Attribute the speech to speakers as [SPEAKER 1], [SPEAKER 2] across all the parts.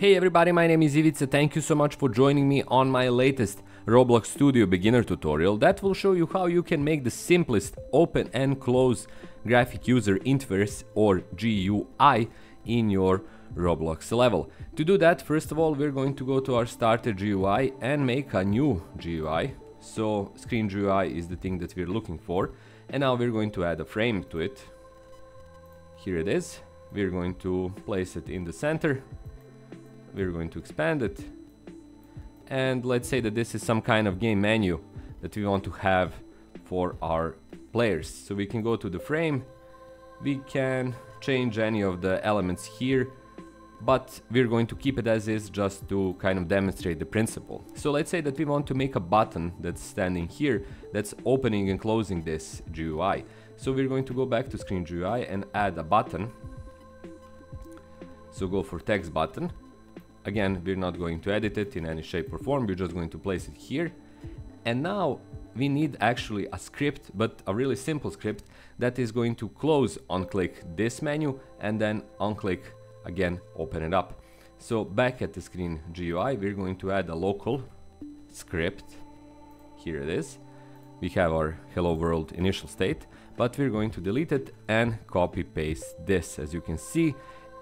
[SPEAKER 1] Hey everybody, my name is Ivica, thank you so much for joining me on my latest Roblox Studio beginner tutorial that will show you how you can make the simplest open and close graphic user interface or GUI in your Roblox level. To do that, first of all, we're going to go to our starter GUI and make a new GUI. So screen GUI is the thing that we're looking for. And now we're going to add a frame to it. Here it is. We're going to place it in the center we're going to expand it and let's say that this is some kind of game menu that we want to have for our players so we can go to the frame we can change any of the elements here but we're going to keep it as is just to kind of demonstrate the principle. So let's say that we want to make a button that's standing here that's opening and closing this GUI. So we're going to go back to screen GUI and add a button. So go for text button Again, we're not going to edit it in any shape or form, we're just going to place it here. And now we need actually a script, but a really simple script that is going to close on click this menu and then on click again open it up. So back at the screen GUI, we're going to add a local script. Here it is. We have our hello world initial state, but we're going to delete it and copy paste this. As you can see,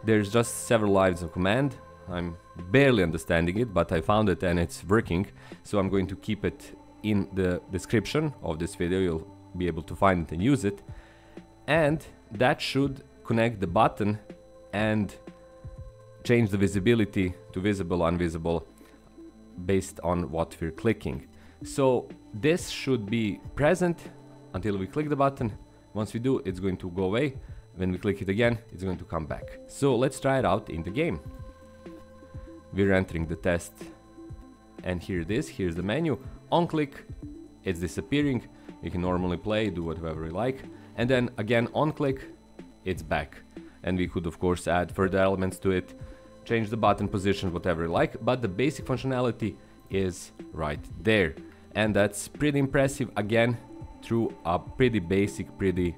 [SPEAKER 1] there's just several lines of command I'm barely understanding it, but I found it and it's working. So I'm going to keep it in the description of this video. You'll be able to find it and use it. And that should connect the button and change the visibility to visible, invisible based on what we're clicking. So this should be present until we click the button. Once we do, it's going to go away. When we click it again, it's going to come back. So let's try it out in the game we're entering the test. And here it is here's the menu. On click it's disappearing. You can normally play do whatever you like. And then again on click it's back. And we could of course add further elements to it change the button position whatever you like but the basic functionality is right there. And that's pretty impressive. Again through a pretty basic pretty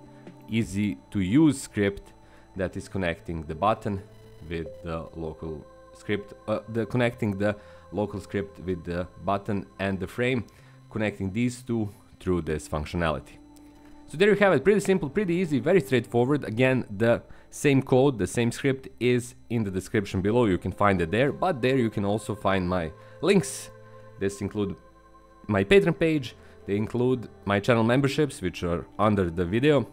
[SPEAKER 1] easy to use script that is connecting the button with the local script, uh, the connecting the local script with the button and the frame, connecting these two through this functionality. So there you have it, pretty simple, pretty easy, very straightforward. Again, the same code, the same script is in the description below, you can find it there, but there you can also find my links. This include my Patreon page, they include my channel memberships, which are under the video,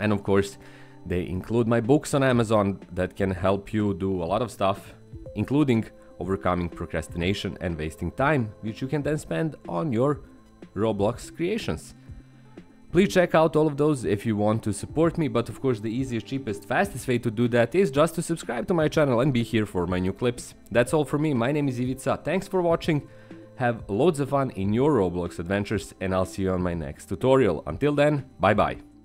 [SPEAKER 1] and of course, they include my books on Amazon that can help you do a lot of stuff including overcoming procrastination and wasting time, which you can then spend on your Roblox creations. Please check out all of those if you want to support me, but of course the easiest, cheapest, fastest way to do that is just to subscribe to my channel and be here for my new clips. That's all for me, my name is Ivica, thanks for watching, have loads of fun in your Roblox adventures and I'll see you on my next tutorial. Until then, bye bye.